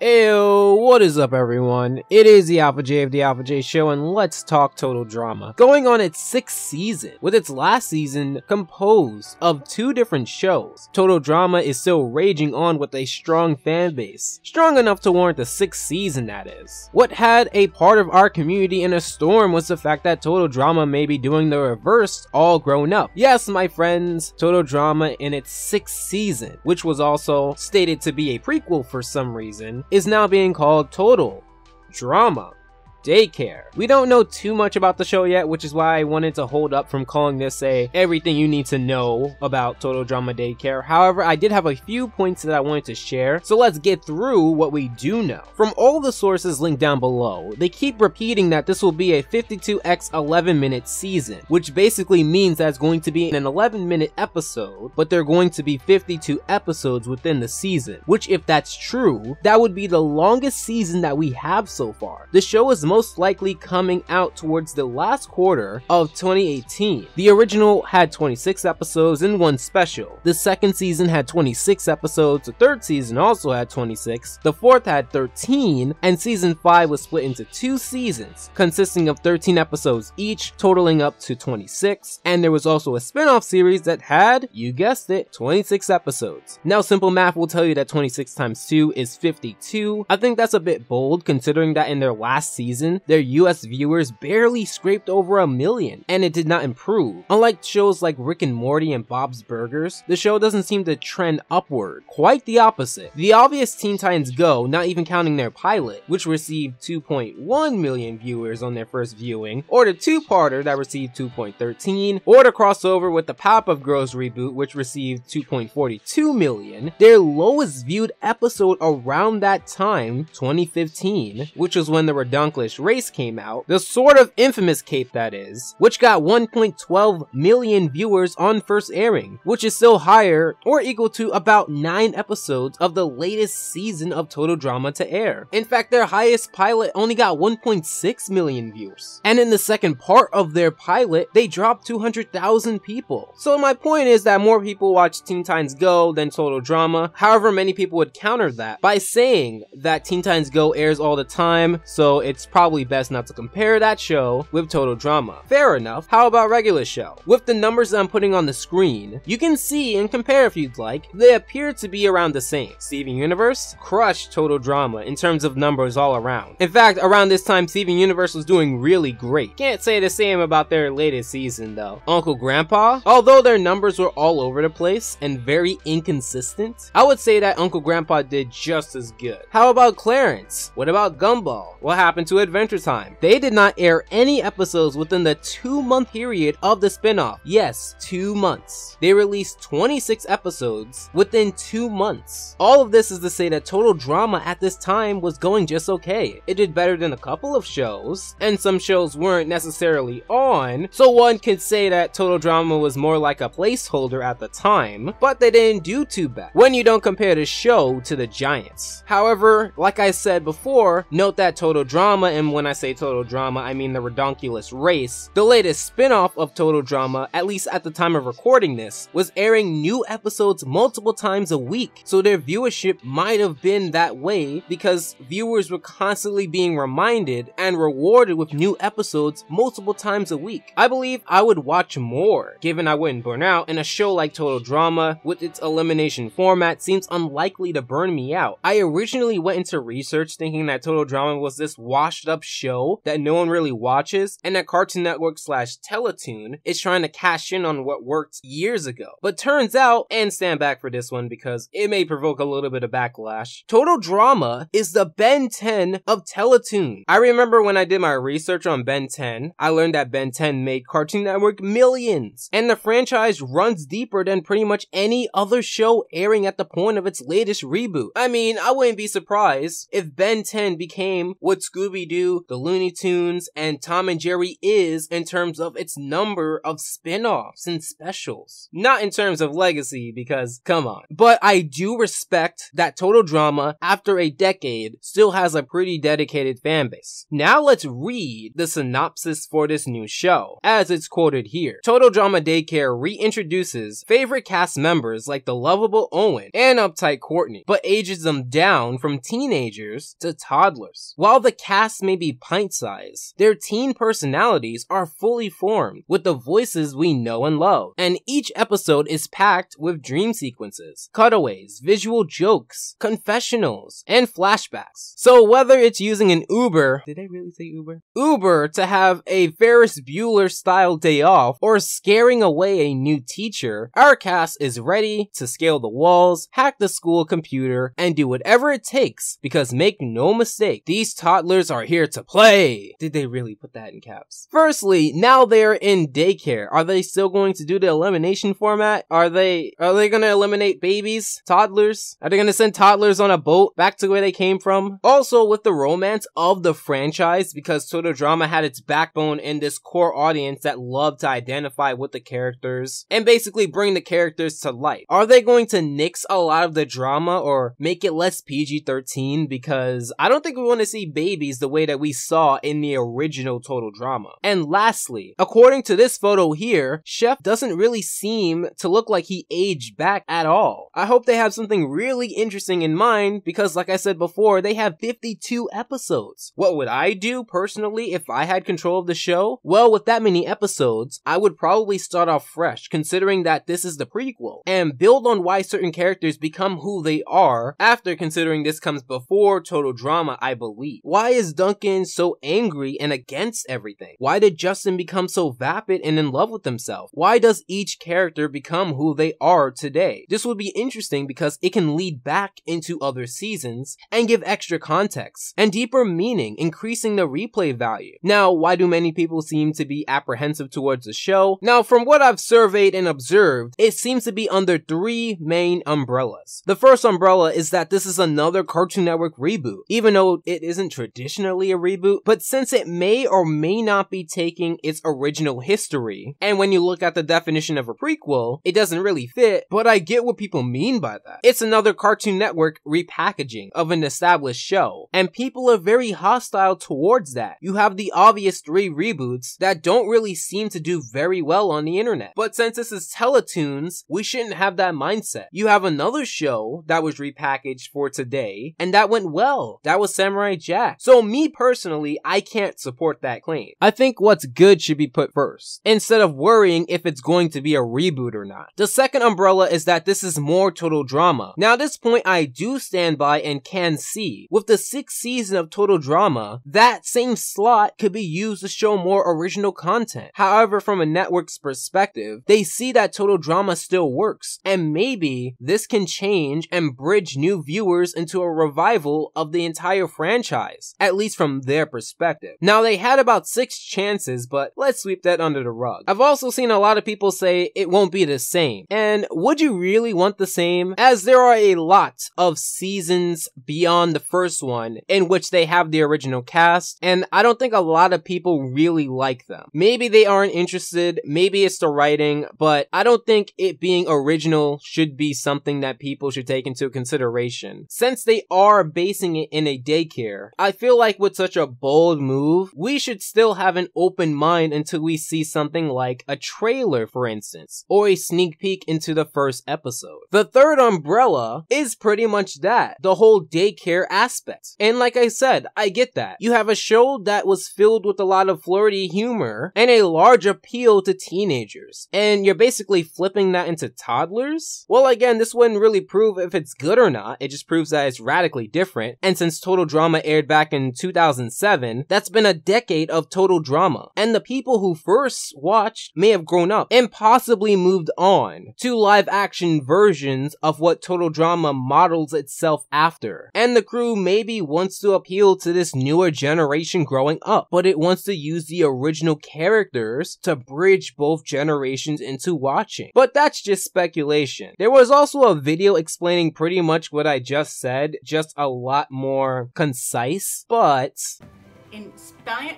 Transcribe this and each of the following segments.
Ayo, what is up everyone? It is the Alpha Jay of the Alpha Jay Show and let's talk Total Drama. Going on its sixth season, with its last season composed of two different shows. Total Drama is still raging on with a strong fan base. Strong enough to warrant the sixth season that is. What had a part of our community in a storm was the fact that Total Drama may be doing the reverse all grown up. Yes, my friends, Total Drama in its sixth season, which was also stated to be a prequel for some reason, is now being called Total Drama Daycare. We don't know too much about the show yet, which is why I wanted to hold up from calling this a everything you need to know about Total Drama Daycare. However, I did have a few points that I wanted to share, so let's get through what we do know. From all the sources linked down below, they keep repeating that this will be a 52x 11 minute season, which basically means that it's going to be an 11 minute episode, but they're going to be 52 episodes within the season, which if that's true, that would be the longest season that we have so far. The show is most likely coming out towards the last quarter of 2018. The original had 26 episodes and one special. The second season had 26 episodes, the third season also had 26, the fourth had 13, and season 5 was split into two seasons, consisting of 13 episodes each, totaling up to 26, and there was also a spin-off series that had, you guessed it, 26 episodes. Now simple math will tell you that 26 times 2 is 52. I think that's a bit bold considering that in their last season season, their US viewers barely scraped over a million, and it did not improve. Unlike shows like Rick and Morty and Bob's Burgers, the show doesn't seem to trend upward. Quite the opposite. The obvious Teen Titans Go, not even counting their pilot, which received 2.1 million viewers on their first viewing, or the two-parter that received 2.13, or the crossover with the Powerpuff Girls reboot, which received 2.42 million, their lowest viewed episode around that time, 2015, which was when the Race came out, the sort of infamous cape that is, which got 1.12 million viewers on first airing, which is still higher or equal to about 9 episodes of the latest season of Total Drama to air. In fact, their highest pilot only got 1.6 million views. And in the second part of their pilot, they dropped 200,000 people. So my point is that more people watch Teen Titans Go than Total Drama. However, many people would counter that by saying that Teen Titans Go airs all the time, so it's probably best not to compare that show with Total Drama. Fair enough, how about regular show? With the numbers I'm putting on the screen, you can see and compare if you'd like, they appear to be around the same. Steven Universe crushed Total Drama in terms of numbers all around. In fact, around this time, Steven Universe was doing really great. Can't say the same about their latest season though. Uncle Grandpa, although their numbers were all over the place and very inconsistent, I would say that Uncle Grandpa did just as good. How about Clarence? What about Gumball? What happened to Adventure Time. They did not air any episodes within the two month period of the spinoff. Yes, two months. They released 26 episodes within two months. All of this is to say that Total Drama at this time was going just okay. It did better than a couple of shows, and some shows weren't necessarily on, so one could say that Total Drama was more like a placeholder at the time, but they didn't do too bad when you don't compare the show to the Giants. However, like I said before, note that Total Drama and when I say Total Drama, I mean the Ridonculous Race, the latest spin-off of Total Drama, at least at the time of recording this, was airing new episodes multiple times a week, so their viewership might have been that way because viewers were constantly being reminded and rewarded with new episodes multiple times a week. I believe I would watch more, given I wouldn't burn out, and a show like Total Drama, with its elimination format, seems unlikely to burn me out. I originally went into research thinking that Total Drama was this washed up show that no one really watches and that Cartoon Network slash Teletoon is trying to cash in on what worked years ago. But turns out, and stand back for this one because it may provoke a little bit of backlash, Total Drama is the Ben 10 of Teletoon. I remember when I did my research on Ben 10, I learned that Ben 10 made Cartoon Network millions, and the franchise runs deeper than pretty much any other show airing at the point of its latest reboot. I mean, I wouldn't be surprised if Ben 10 became what Scooby-Doo The Looney Tunes, and Tom and Jerry is in terms of its number of spin-offs and specials. Not in terms of legacy, because come on. But I do respect that Total Drama, after a decade, still has a pretty dedicated fan base. Now let's read the synopsis for this new show, as it's quoted here. Total Drama Daycare reintroduces favorite cast members like the lovable Owen and uptight Courtney, but ages them down from teenagers to toddlers. While the cast may be pint-sized, their teen personalities are fully formed with the voices we know and love, and each episode is packed with dream sequences, cutaways, visual jokes, confessionals, and flashbacks. So whether it's using an Uber, did they really say Uber? Uber to have a Ferris Bueller style day off or scaring away a new teacher, our cast is ready to scale the walls, hack the school computer, and do whatever it takes because make no mistake, these toddlers are here to play. Did they really put that in caps? Firstly, now they're in daycare. Are they still going to do the elimination format? Are they are they gonna eliminate babies? Toddlers? Are they gonna send toddlers on a boat back to where they came from? Also with the romance of the franchise, because Total Drama had its backbone in this core audience that loved to identify with the characters and basically bring the characters to life. Are they going to nix a lot of the drama or make it less PG-13? Because I don't think we want to see babies the way that we saw in the original Total Drama. And lastly, according to this photo here, Chef doesn't really seem to look like he aged back at all. I hope they have something really interesting in mind because like I said before, they have 52 episodes. What would I do personally if I had control of the show? Well, with that many episodes, I would probably start off fresh considering that this is the prequel and build on why certain characters become who they are after considering this comes before Total Drama, I believe. Why is Duncan so angry and against everything? Why did Justin become so vapid and in love with himself? Why does each character become who they are today? This would be interesting because it can lead back into other seasons and give extra context and deeper meaning, increasing the replay value. Now, why do many people seem to be apprehensive towards the show? Now, from what I've surveyed and observed, it seems to be under three main umbrellas. The first umbrella is that this is another Cartoon Network reboot, even though it isn't traditionally a reboot, but since it may or may not be taking its original history, and when you look at the definition of a prequel, it doesn't really fit, but I get what people mean by that. It's another Cartoon Network repackaging of an established show, and people are very hostile towards that. You have the obvious three reboots that don't really seem to do very well on the internet. But since this is Teletoons, we shouldn't have that mindset. You have another show that was repackaged for today, and that went well. That was Samurai Jack. So me personally, I can't support that claim. I think what's good should be put first, instead of worrying if it's going to be a reboot or not. The second umbrella is that this is more total drama. Now this point, I do stand by and can see, with the sixth season of Total Drama, that same slot could be used to show more original content. However, from a network's perspective, they see that Total Drama still works, and maybe this can change and bridge new viewers into a revival of the entire franchise, at least from their perspective. Now, they had about six chances, but let's sweep that under the rug. I've also seen a lot of people say it won't be the same, and would you really want the same? As there are a lot of seasons beyond the first one in which they have the original cast, and I don't think a lot of people really like them. Maybe they aren't interested, maybe it's the writing, but I don't think it being original should be something that people should take into consideration. Since they are basing it in a daycare, I feel like with such a bold move, we should still have an open mind until we see something like a trailer, for instance, or a sneak peek into the first episode. The third umbrella is pretty much that, the whole daycare aspect. And like I said, I get that. You have a show that was filled with a lot of flirty humor and a large appeal to teenagers, and you're basically flipping that into toddlers? Well, again, this wouldn't really prove if it's good or not, it just proves that it's radically different, and since Total Drama aired back in 2007, that's been a decade of total drama, and the people who first watched may have grown up and possibly moved on to live action versions of what Total Drama models itself after. And the crew maybe wants to appeal to this newer generation growing up, but it wants to use the original characters to bridge both generations into watching. But that's just speculation. There was also a video explaining pretty much what I just said, just a lot more concise, but in Spa-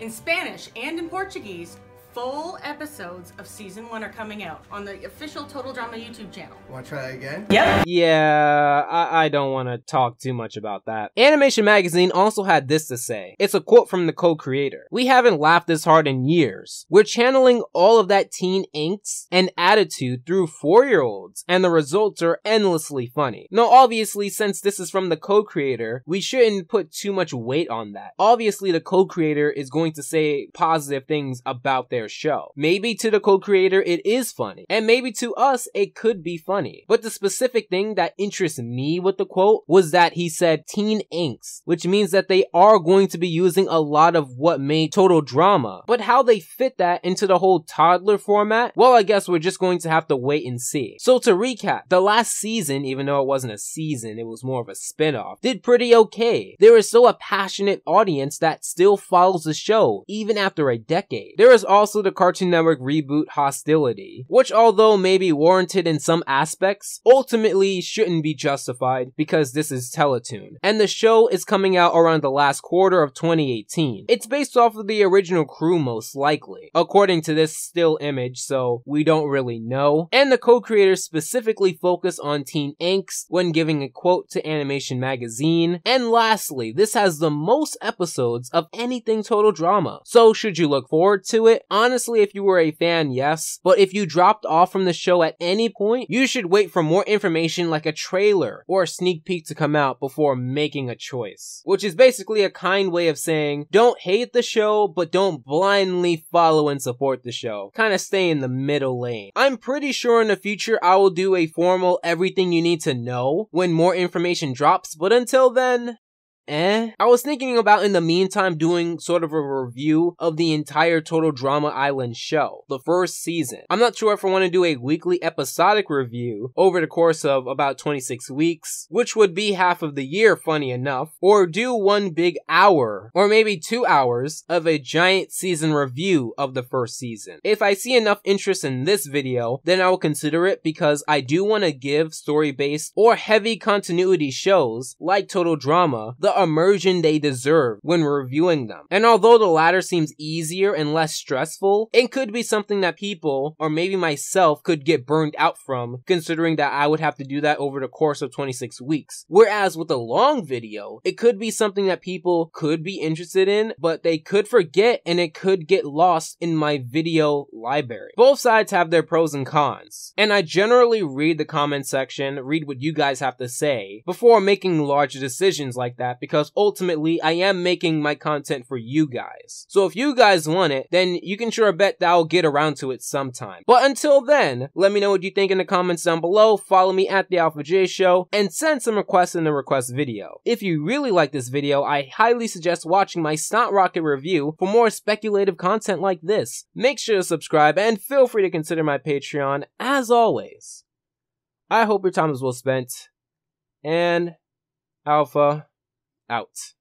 in Spanish and in Portuguese full episodes of season one are coming out on the official Total Drama YouTube channel. Want to try that again? Yep. Yeah, I, I don't want to talk too much about that. Animation Magazine also had this to say. It's a quote from the co-creator. We haven't laughed this hard in years. We're channeling all of that teen angst and attitude through four-year-olds, and the results are endlessly funny. Now, obviously, since this is from the co-creator, we shouldn't put too much weight on that. Obviously, the co-creator is going to say positive things about their their show. Maybe to the co-creator it is funny, and maybe to us it could be funny. But the specific thing that interests me with the quote was that he said teen angst, which means that they are going to be using a lot of what made total drama. But how they fit that into the whole toddler format, well I guess we're just going to have to wait and see. So to recap, the last season, even though it wasn't a season, it was more of a spin-off, did pretty okay. There is still a passionate audience that still follows the show, even after a decade. There is also also the Cartoon Network reboot Hostility, which although may be warranted in some aspects, ultimately shouldn't be justified because this is Teletoon. And the show is coming out around the last quarter of 2018. It's based off of the original crew most likely, according to this still image, so we don't really know. And the co-creators specifically focus on teen angst when giving a quote to Animation Magazine. And lastly, this has the most episodes of anything total drama. So should you look forward to it? Honestly, if you were a fan, yes. But if you dropped off from the show at any point, you should wait for more information like a trailer or a sneak peek to come out before making a choice. Which is basically a kind way of saying, don't hate the show, but don't blindly follow and support the show. Kinda stay in the middle lane. I'm pretty sure in the future I will do a formal everything you need to know when more information drops, but until then, eh. I was thinking about in the meantime doing sort of a review of the entire Total Drama Island show, the first season. I'm not sure if I want to do a weekly episodic review over the course of about 26 weeks, which would be half of the year, funny enough, or do one big hour, or maybe two hours of a giant season review of the first season. If I see enough interest in this video, then I will consider it because I do want to give story-based or heavy continuity shows like Total Drama immersion they deserve when reviewing them. And although the latter seems easier and less stressful, it could be something that people, or maybe myself, could get burned out from, considering that I would have to do that over the course of 26 weeks. Whereas with a long video, it could be something that people could be interested in, but they could forget and it could get lost in my video library. Both sides have their pros and cons, and I generally read the comment section, read what you guys have to say, before making large decisions like that because ultimately I am making my content for you guys. So if you guys want it, then you can sure bet that I'll get around to it sometime. But until then, let me know what you think in the comments down below, follow me at the Alpha Jay Show, and send some requests in the request video. If you really like this video, I highly suggest watching my Snot Rocket review for more speculative content like this. Make sure to subscribe and feel free to consider my Patreon as always. I hope your time is well spent, and Alpha out.